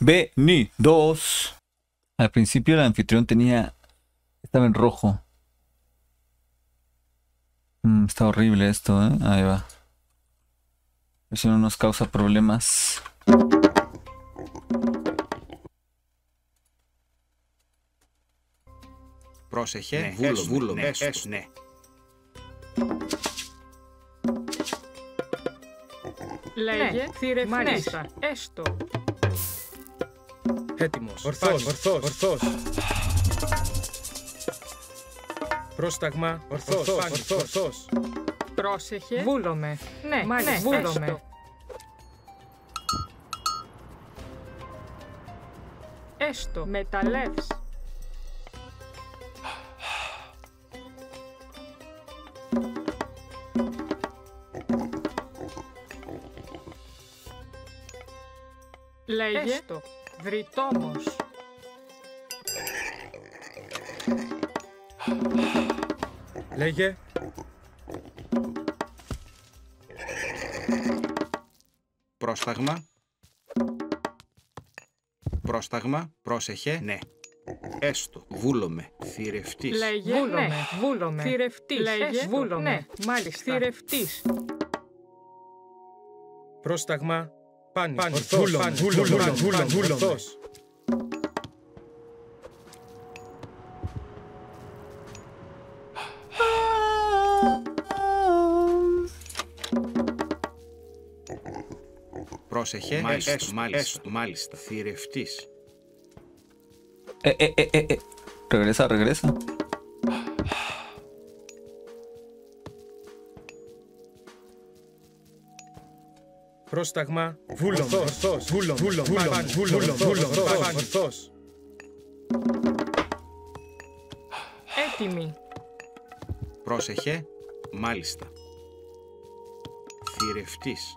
Bienvenidos. Al principio el anfitrión tenía... Estaba en rojo. Mm, está horrible esto, ¿eh? Ahí va. Eso no nos causa problemas. Πρόσεχε, Ναι, βούλο, έστω, βούλο, Λέγε θηρευμάλιστα. Έστω. Έτοιμος. Ορθός. Ορθός. Ορθός. Πρόσταγμα. Ορθός. Ορθός. Ορθός. Πρόσεχε. Βούλομαι. Ναι, μάλιστα. ναι, Βούλομαι. έστω. Έστω. Μεταλλεύς. Λέγε. Έστω. Βρυτόμος. Λέγε. Πρόσταγμα. Πρόσταγμα, πρόσεχε, ναι. Έστω, βούλομαι, θηρευτής. Λέγε. Βούλομαι. Ναι. Βούλομαι. Θηρευτής. Λέγε. Βούλομαι. Ναι, μάλιστα. Θηρευτής. Πρόσταγμα. Πάνι. Ορθός. Βούλομαι. Βούλομαι. Βούλομαι. Ορθός. Πρόσεχε, Μάλιστα, έστω, μάλιστα. έστω, μάλιστα, θηρευτής. Eh, eh, eh, eh, eh. Regresa, regresa. Πρόσταγμα. Βούλομαι. Ορθός. Βούλομαι. Βούλομαι. Βούλομαι. Βούλομαι. Ορθός. Έτοιμη. Πρόσεχε, μάλιστα. Θηρευτής.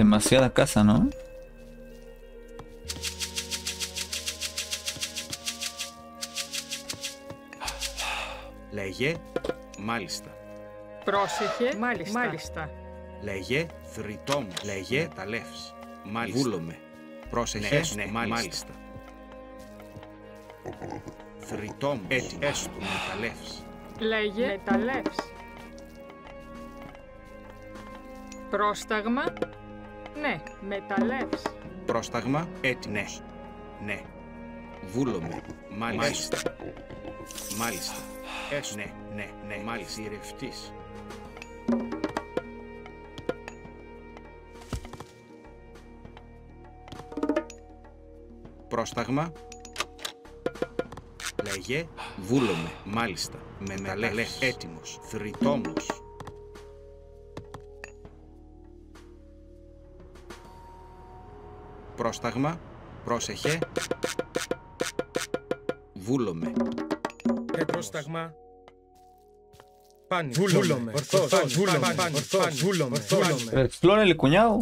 Ορθός. Demasiada casa, ¿no? Λέγε, μάλιστα. Πρόσεχε. Μάλιστα. Μάλιστα. Λέγε, θρητόμος. Λέγε, ταλεύς. Μάλιστα. Βούλομαι. Πρόσεχε, Ναι, έστω, ναι, μάλιστα. μάλιστα. Θρητόμος. Έτοιμος. Έστω, μεταλλεύς. Λέγε. Μεταλλεύς. Πρόσταγμα. Ναι, μεταλλεύς. Πρόσταγμα, έτοιμος. Ναι. Βούλομαι. Μάλιστα. Μάλιστα. Έστω. Ναι, ναι, ναι. Μάλιστα. Θηρευτής. Πρόσταγμα. Λέγε. Βούλομαι. Μάλιστα. Με μεταλλεύς. Έτοιμος. Θρητόμος. Πρόσταγμα. Πρόσεχε. Βούλομαι. Και πρόσταγμα. Πάνι. Βούλομαι. Ορθός. Βούλομαι. Ορθός. Βούλομαι. Βούλομαι. Explora el cuñado.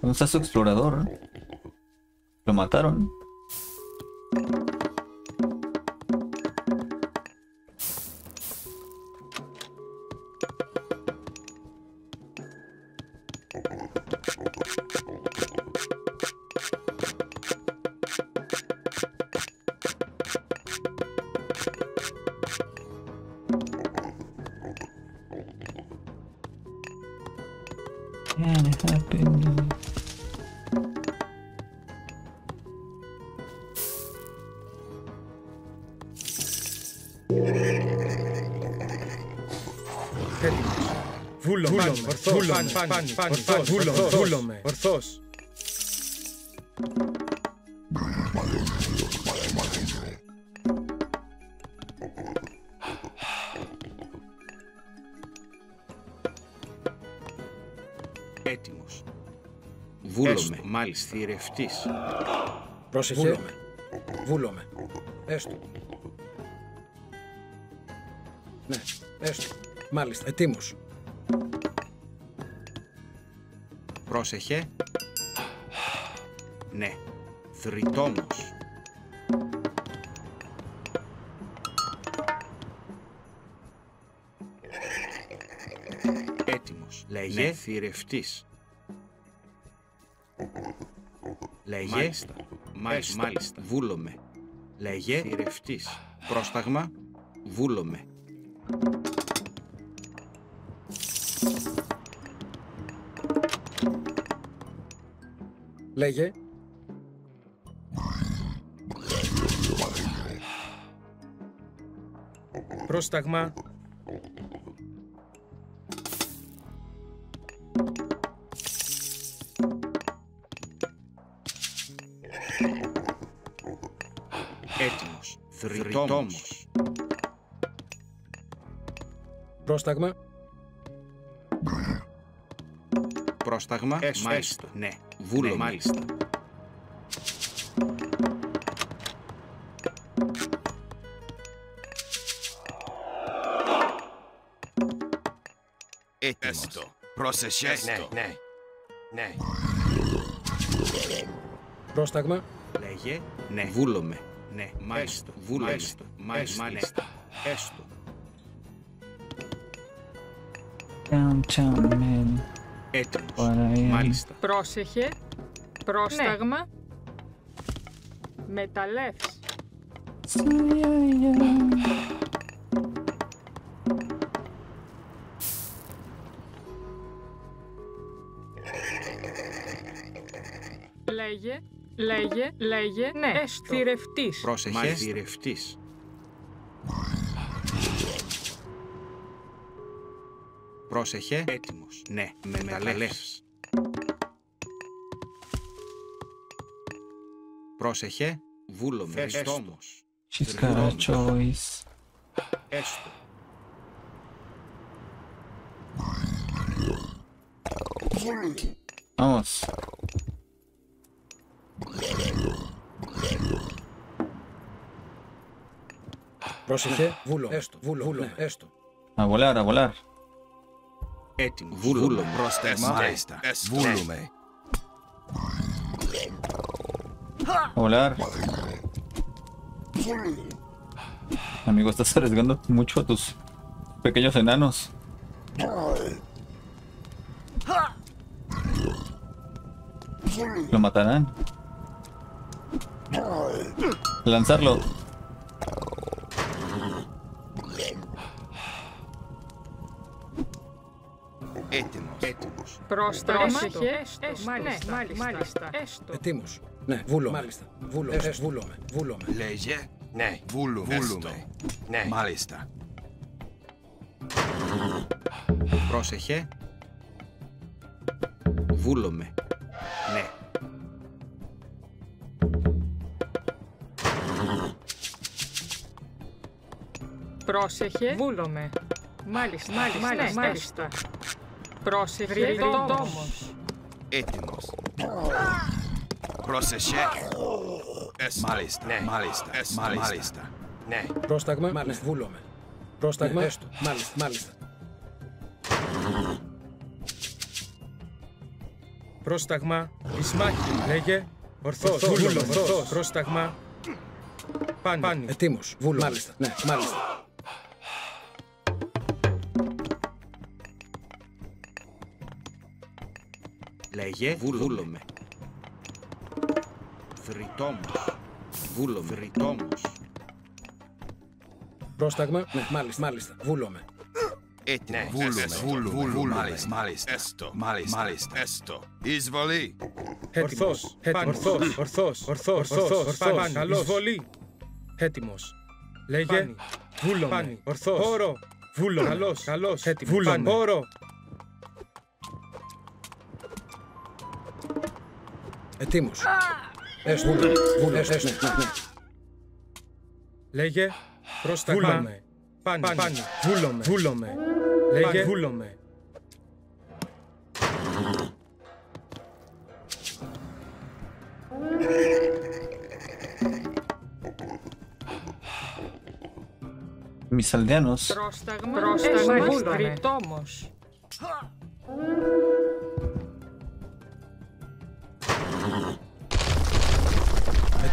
¿Dónde está su explorador? Lo mataron. Βούλομαι. Ορθός. Βούλομαι. Πάνι. Ορθός. Βούλομαι. Βούλομαι. Ορθός. Έτοιμος. Βούλομαι. Μάλιστα. Θηρευτής. Πρόσεχε. Βούλομαι. Βούλομαι. Έστω. Ναι, έστω. Μάλιστα, ετοίμος. Πρόσεχε. Ναι. Θρητόμος. Έτοιμος. Λέγε. Ναι. Θηρευτής. Λέγε. Μάλιστα. Μάλιστα. Μάλιστα. Βούλομαι. Λέγε. Θηρευτής. Πρόσταγμα. Βούλομαι. Λέγε. Πρόσταγμα. Έτοιμος. Θρητόμος. Πρόσταγμα. Πρόσταγμα. Μάλιστα. Ναι. Βούλο. Μάλιστα. Έτοιμος. Πρόσεχε. Ναι, ναι. Ναι. Πρόσταγμα. Λέγε. Ναι. Βούλομαι. Ναι. Μάλιστα. Βούλομαι. Μάλιστα. Μάλιστα. Μάλιστα. Έστω. Downtown man. Έτοιμος. Ωραία. Μάλιστα. Πρόσεχε. Πρόσταγμα. Μεταλλεύς. Λέγε, λέγε, λέγε, ναι, έστω. Θηρευτής. Πρόσεχε. Θηρευτής. Πρόσεχε. Έτοιμος. Ναι. Με μεταλλεύς. Πρόσεχε. Βούλομαι. Χριστόμος. She's got a choice. Έστω. Vamos. Πρόσεχε. Βούλο. Έστω. Βούλο. Βούλο. Έστω. A volar, a volar. Этим Вулум просто майста. Hola. Amigo, estás arriesgando mucho a tus pequeños enanos. Lo matarán. Lanzarlo. Έτοιμος. Έτοιμος. Πρόσταγμα. Πρόσεχε. Έστω. Μάλιστα, μάλιστα, μάλιστα. Έστω. Ετοίμος. Ναι, βούλο. Μάλιστα. Βούλο. Έστω. Βούλομαι. Βούλομαι. Λέγε. Ναι. Βούλουμε. Βούλουμε. Ναι. Μάλιστα. Πρόσεχε. Βούλομαι. Ναι. Πρόσεχε. Βούλομαι. Μάλιστα, μάλιστα, μάλιστα. Μάλιστα. Πρόσεχε. Θρητόμος. Έτοιμος. Πρόσεχε. Μάλιστα. Ναι. Μάλιστα. Μάλιστα. Ναι. Πρόσταγμα. Μάλιστα. Βούλομαι. Πρόσταγμα. Έστω. Μάλιστα. Μάλιστα. Πρόσταγμα. Ισμάχη. Λέγε. Ορθός. Βούλομαι. Ορθός. Πρόσταγμα. Πάνι. Πάνι. Ετοίμος. Βούλο. Μάλιστα. Ναι. Μάλιστα. Λέγε. Βούλομαι. Θρητόμος. Βούλομαι. Θρητόμος. Πρόσταγμα. Ναι. Μάλιστα. Μάλιστα. Βούλομαι. Έτοιμος. Ναι. Βούλουμε. Βούλουμε. Βούλουμε. Μάλιστα. Μάλιστα. Έστω. Μάλιστα. Μάλιστα. Έστω. Εισβολή. Έτοιμος. Ορθός. Ορθός. Ορθός. Ορθός. Ορθός. Καλός. Εισβολή. Έτοιμος. Λέγε. Βούλομαι. Πάνι. Ορθός. Όρο. Βούλομαι. Καλός. Καλός. Έτοιμος. Βούλομαι. Όρο. Ετοίμος. Έστω. Βούλο. Έστω. Ναι, ναι. Λέγε. Πρόσταγμα. Βούλομαι. Πάνι. Πάνι. Βούλομαι. Βούλομαι. Λέγε. Βούλομαι. Μισαλδιάνος. Πρόσταγμα. Πρόσταγμα. Βούλομαι.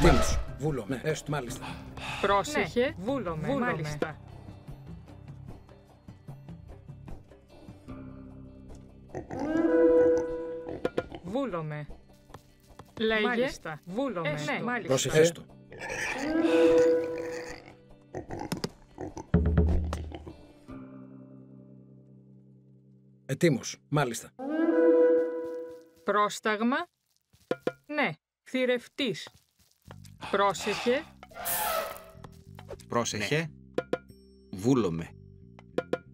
Ρητόμος. Ετοίμος. Βούλο. Ναι. Έστω. Μάλιστα. Πρόσεχε. Βούλομαι. Μάλιστα. Βούλομαι. Λέγε. Μάλιστα. Βούλομαι. ναι, μάλιστα. Πρόσεχε. Έστω. Ετοίμος. Μάλιστα. Πρόσταγμα. Ναι. Θηρευτής. Πρόσεχε. Πρόσεχε. Βούλομαι.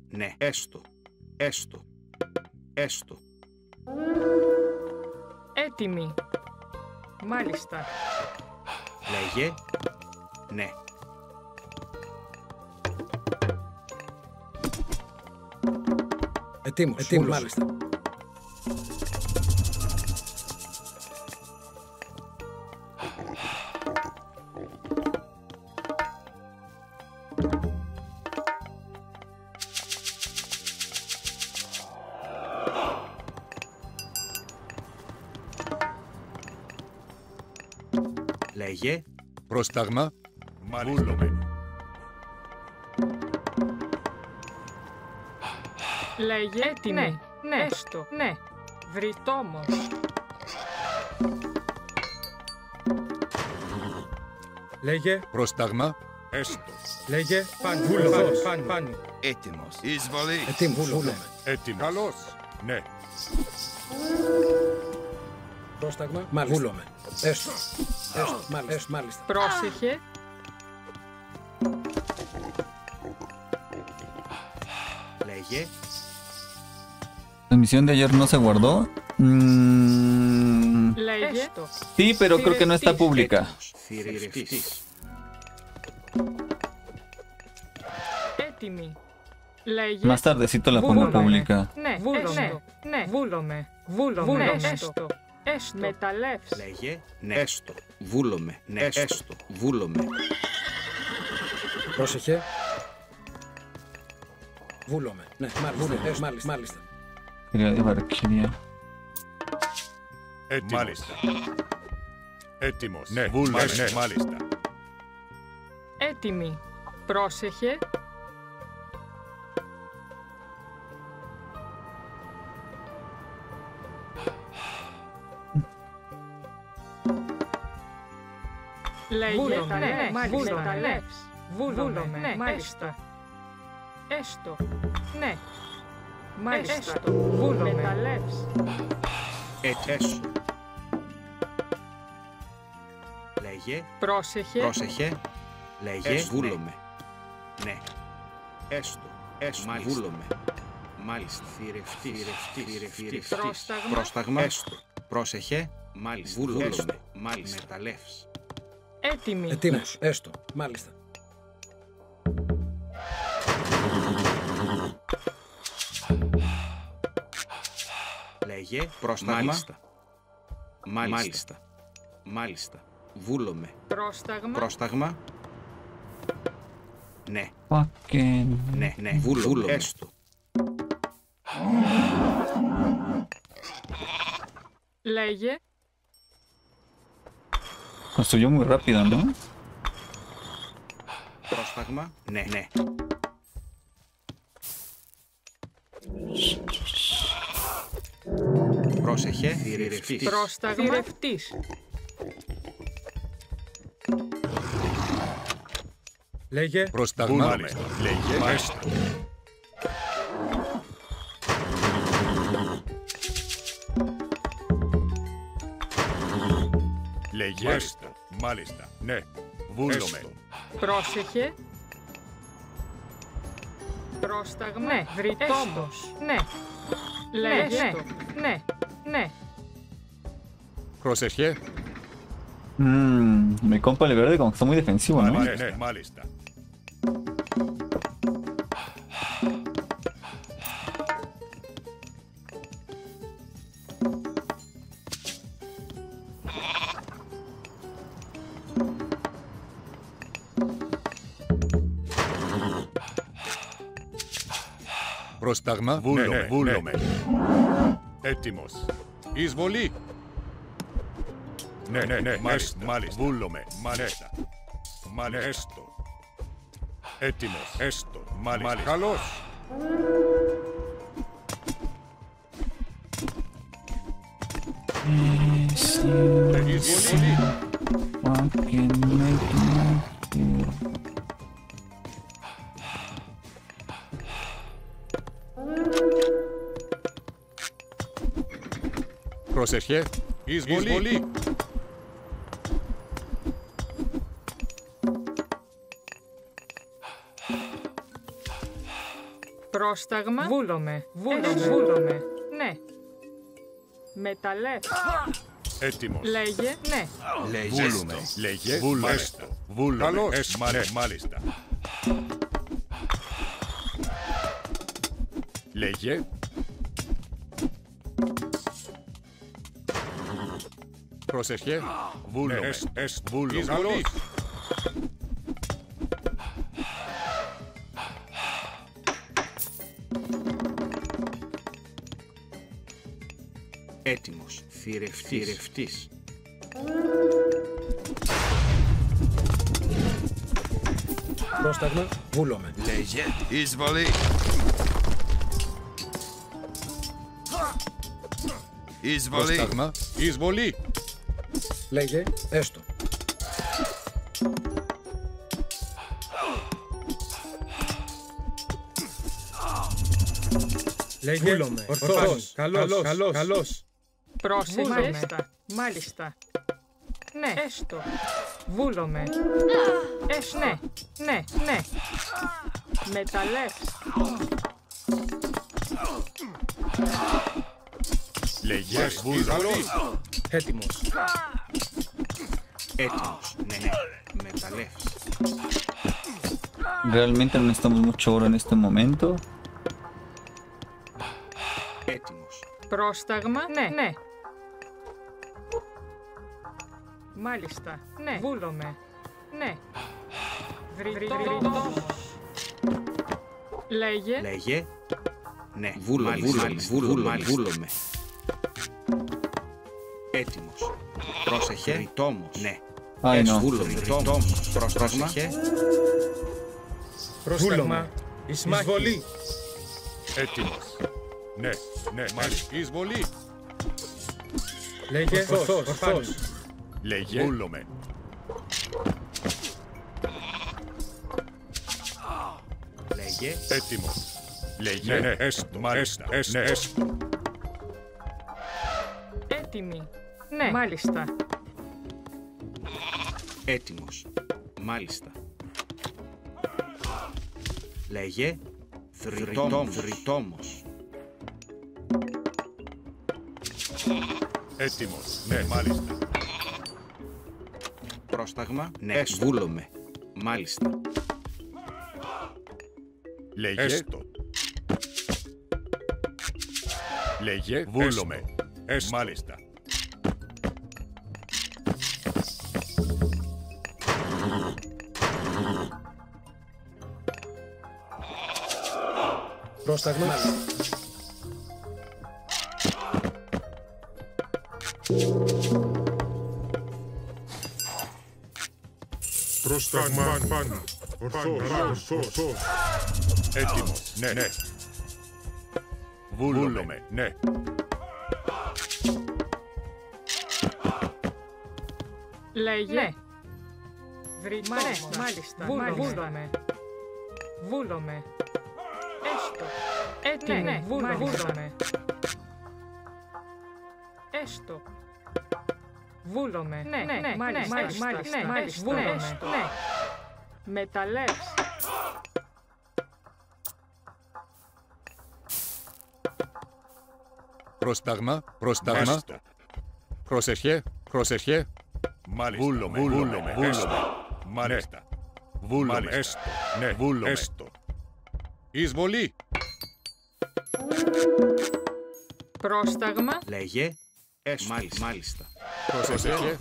Ναι. Έστω. Έστω. Έστω. Έτοιμη. Μάλιστα. Λέγε. Ναι. Ετοίμος. Ετοίμος. Μάλιστα. Πρόσταγμα. Βούλομαι. Λέγε. Έτοιμη. Ναι. Ναι. Έστω. Ναι. Βρυτόμος. Λέγε. Πρόσταγμα. Έστω. Λέγε. Πάνι. Βούλομαι. Πάνι. Πάνι. Έτοιμος. Εισβολής. Ετοίμος. Βούλος. Έτοιμος. Καλώς. Ναι. Πρόσταγμα. Μάλιστα. Βούλομαι. Έστω. Έστω. Μάλιστα. Έστω. Μάλιστα. Πρόσεχε. Λέγε. La misión de ayer no se guardó. Mm, Λέγε. Έστω. sí, pero creo que no está pública. Έτοιμος. Θηρευτής. Έτοιμη. Λέγε. Más tardecito la pongo Βούλομαι. pública. Ναι. Βούλομαι. Ναι. Βούλομαι. Βούλομαι. Έστω. Έστω. Μεταλλεύς. Λέγε. Ναι. Έστω. Βούλομαι. Ναι. Έστω. Βούλομαι. Πρόσεχε. Βούλομαι. Ναι. Μάλιστα. Έστω. Μάλιστα. Μάλιστα. Quería de Valkyria. Έτοιμος. Μάλιστα. Έτοιμος. Ναι. Μάλιστα. Ναι. Μάλιστα. Έτοιμη. Πρόσεχε. Λέγε. Βούλομαι, ναι, ναι, βούλομαι. μεταλλεύς. Βούλομαι, ναι, μάλιστα. Έστω. Ναι. Μάλιστα. Έστω. Βούλομαι. Μεταλλεύς. Ετέσου. Λέγε. Πρόσεχε. Πρόσεχε. Λέγε. Βούλομαι. Ναι. Έστω. Έστω. Βούλομαι. Μάλιστα. Θηρευτή. Θηρευτή. Πρόσταγμα. Πρόσταγμα. Έστω. Πρόσεχε. Μάλιστα. Βούλομαι. Μάλιστα. Μεταλλεύς. Έτοιμη. Ετοίμος. Έστω. Μάλιστα. Λέγε. Πρόσταγμα. Μάλιστα. Μάλιστα. Μάλιστα. Βούλομαι. Πρόσταγμα. Πρόσταγμα. Ναι. Fucking. Ναι. Ναι. Βούλομαι. Έστω. Λέγε. Construyó muy rápido, ¿no? Πρόσταγμα. Ναι. Ναι. Πρόσεχε. Θηρευτής. Πρόσταγμα. Θηρευτής. Λέγε. Πρόσταγμα. Μάλιστα. Λέγε. Έστω. Λέγε. Έστω. Μάλιστα. Ναι. Βούλομαι. Πρόσεχε. Πρόσταγμα. Ναι. Βρυτόμος. Ναι. Λέγε. Ναι. Ναι. Πρόσεχε. Mmm, mi compa el verde como que está muy defensivo, ¿no? Ναι, ναι, μάλιστα. Πρόσταγμα. Βούλομαι. Βούλομαι. Έτοιμος. Εισβολή. Ναι, ναι, ναι. Μάλιστα. Μάλιστα. Βούλομαι. Μάλιστα. Μάλιστα. Έστω. Έτοιμος. Έστω. Μάλιστα. Καλώς. Εισβολή. Fucking Πρόσεχε. Εισβολή. Πρόσταγμα. Βούλομαι. Βούλομαι. Βούλομαι. Ναι. Μεταλλεύ. Έτοιμος. Λέγε. Ναι. Βούλουμε. Λέγε. Βούλομαι. Έστω. Βούλομαι. Καλώς. Έστω. Μάλε- Μάλιστα. Λέγε. Πρόσεχε. Βούλομαι. Έστω. Έστω. Βούλομαι. Εισβολή. Έτοιμος. Θηρευτής. Θηρευτής. Πρόσταγμα. Βούλομαι. Λέγε. Εισβολή. Εισβολή. Πρόσταγμα. Εισβολή. Λέγε. Έστω. Λέγε. Βούλομαι. Ορθός. Καλώς. Καλώς. Καλώς. Πρόσεχε. Μάλιστα. Μάλιστα. Ναι. Έστω. Βούλομαι. Εσ, ναι. Ναι. Ναι. Μεταλλεύ. Λέγε. Βούλομαι. Έτοιμος. Έτοιμος. Ναι, ναι. Μεταλλεύς. Realmente no necesitamos mucho oro en este momento. Έτοιμος. Πρόσταγμα. Ναι. Ναι. Μάλιστα. Ναι. Βούλομαι. Ναι. Βρυτόμος. Λέγε. Λέγε. Ναι. Βούλομαι. Βούλομαι. Βούλομαι. Βούλομαι. Έτοιμος. Πρόσεχε. Ρητόμος. Ναι. Ay, Έσου. no. Βούλομαι. Ρητόμος. Πρόσεχε. Πρόσταγμα. Εισβολή. Έτοιμος. Ναι. Ναι. Μάλιστα. Εισβολή. Λέγε. Ορθός. Ορθός. Λέγε. Βούλομαι. Λέγε. Έτοιμος. Λέγε. Ναι, ναι. Έστω. Μάλιστα. Έστω. Ναι, έστω. Έτοιμη. Ναι. Μάλιστα. Έτοιμος. Μάλιστα. Λέγε. Θρητόμος. Θρητόμος. Έτοιμος. Ναι, μάλιστα. Πρόσταγμα. Ναι. Βούλομαι. Μάλιστα. Λέγε. Έστω. Λέγε. Βούλομαι. Έστω. Μάλιστα. Πρόσταγμα. Πρόσταγμα. Πάνω. Ορθός. Ορθός. Έτοιμος. Ναι, ναι. Βούλομαι. Ναι. Λέγε. Ναι. Μάλιστα. Μάλιστα. Βούλομαι. Βούλομαι. Έστω. Έτοιμη. Ναι, Βούλομαι. Έστω. Βούλομαι. Ναι, ναι, ναι, μάλιστα, μάλιστα, μάλιστα, ναι, μάλιστα, βούλομαι. Ναι. Μεταλλεύς. Πρόσταγμα, πρόσταγμα. Μάλιστα. Προσευχέ, προσευχέ. Μάλιστα. Βούλομαι, Βούλομαι, βούλομαι, βούλομαι. Μάλιστα. Βούλομαι. Μάλιστα. Έστω. Ναι, Βούλομαι. έστω. Εισβολή. Πρόσταγμα. Λέγε. Έστω. Μάλιστα. Μάλιστα. Προσευχέ.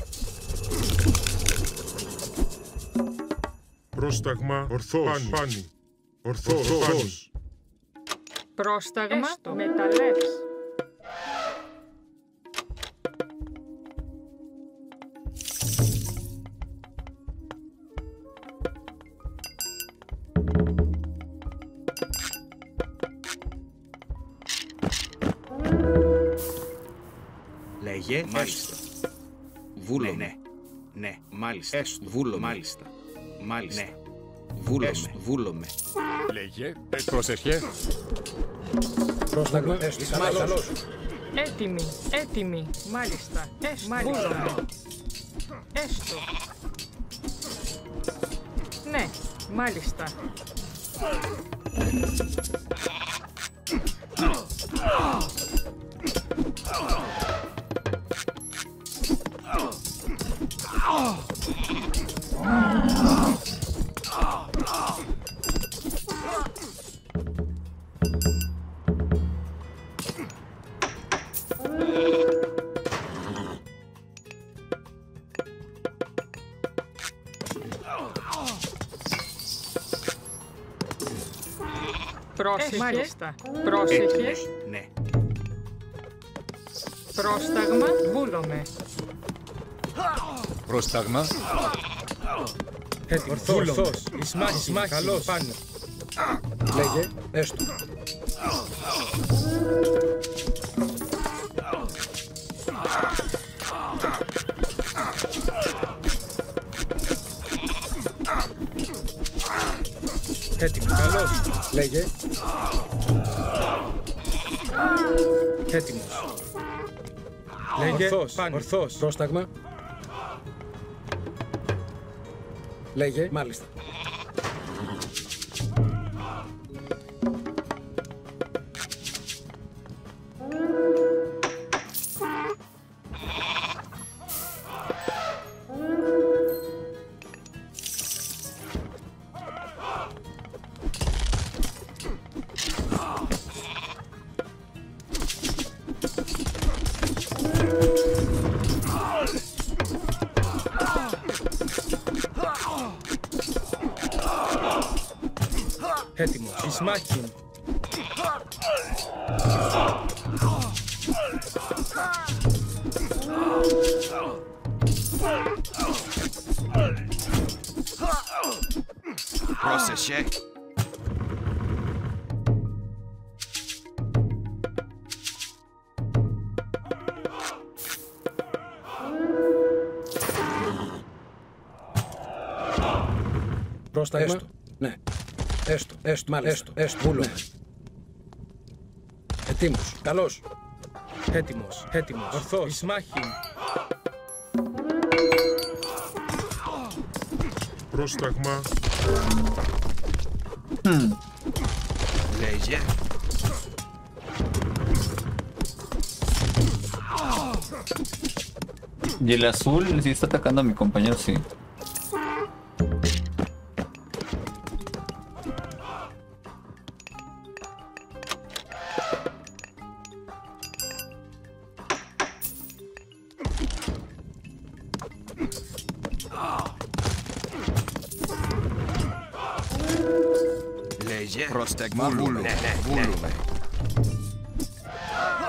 Πρόσταγμα ορθός. Πάνι. Ορθός. Ορθός. Πρόσταγμα. Μεταλλεύς. Λέγε. Μάλιστα. Βούλο. Ναι. Ναι. Μάλιστα. Έστω. Βούλο. Μάλιστα. Μάλιστα. Ναι. Βούλομαι. Βούλομαι. Λέγε. Προσευχέ. Πρόσταγμα. Έστω. Καλός. Έτοιμη. Έτοιμη. Μάλιστα. Έστω. Βούλομαι. Έστω. Ναι. Μάλιστα. Πρόσεχε. Μάλιστα. Πρόσεχε. Έτοιμος. Ναι. Πρόσταγμα. Βούλομαι. Πρόσταγμα. Έτοιμος. Ορθός. Ισμάχη. Ισμάχη. Καλός. Πάνω. Λέγε. Έστω. Λέγε. Έτοιμος. Λέγε. Ορθός. Πάνω. Ορθός. Πρόσταγμα. Λέγε. Μάλιστα. Έτοιμος. Ισμάχη. Πρόσεχε. Πρόσταγμα. Έστω. Ναι. Έστω. Έστω. Μάλιστα. Έστω. Έστω. Βούλομαι. Ετοίμος. Καλός. Έτοιμος. Έτοιμος. Ορθός. Ισμάχη. Πρόσταγμα Λέγε. Y el azul sí está atacando a mi compañero, sí. Λέγε. Πρόσταγμα. Βούλουμε. Ναι, ναι, βούλουμε.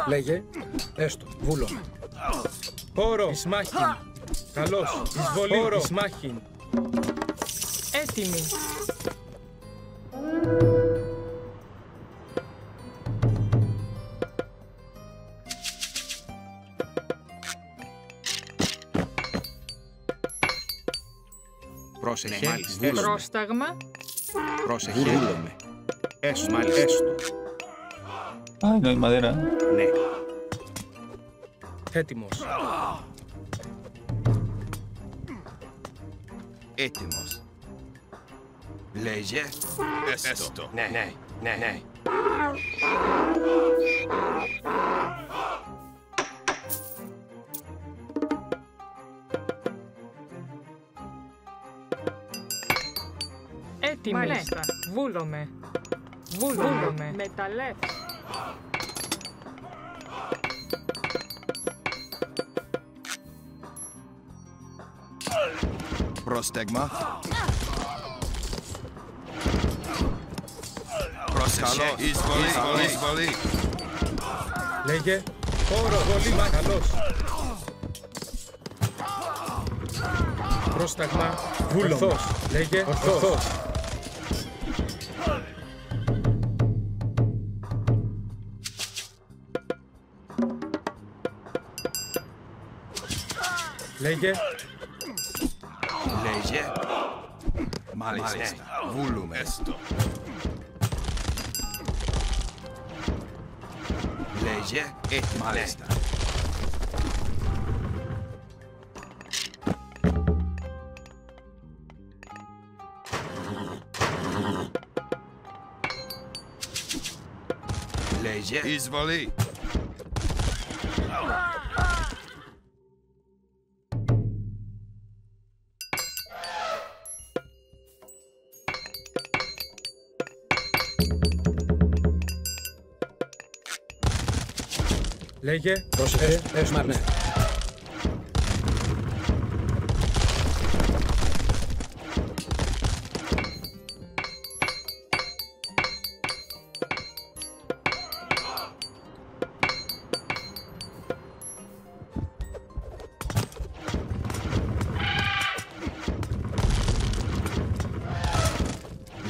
Λέγε. Έστω. Βούλομαι. Όρο. Ισμάχη. Καλός. Εισβολή. Όρο. Ισμάχη. Έτοιμη. Πρόσεχε. Ναι, Μάλιστα. βούλομαι. Έστω. Πρόσταγμα. Πρόσεχε. Βούλομαι. Έστω. Μάλιστα. Έστω. Ay, no hay madera. Ναι. Έτοιμος. Έτοιμος. Λέγε. Έστω. Ναι, ναι, ναι, ναι. Έτοιμη. Μάλιστα. Βούλομαι. Βούλομαι. Μεταλλεύ. Πρόστεγμα. Πρόσεχε. Εισβολή, εισβολή, εισβολή. Λέγε. Όρο, βολή, μα καλός. Πρόσταγμα. Ορθός. Λέγε. Ορθός. Λέγε. Λέγε. Μάλιστα. Βούλουμε. Έστω. Λέγε. Έτοιμο. Μάλιστα. Λέγε. Εισβολή. Λέγε. Πρόσεχε. Έστω. Ναι.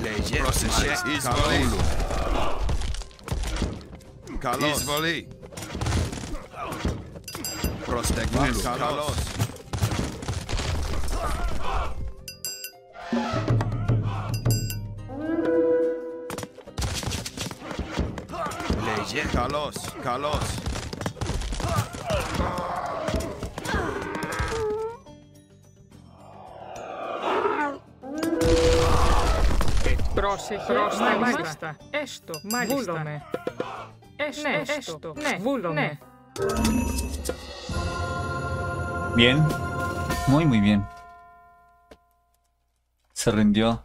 Λέγε. Πρόσεχε. Εισβολή. Καλώς. Εισβολή. Πρόστεγμα. Καλώς. Λέγε. Καλώς. Καλώς. Πρόσεχε. Πρόσεχε. Μάλιστα. Έστω. Μάλιστα. Βούλομαι. Έστω. Ναι, έστω. Ναι. Βούλομαι. Bien. Muy, muy bien. Se rindió.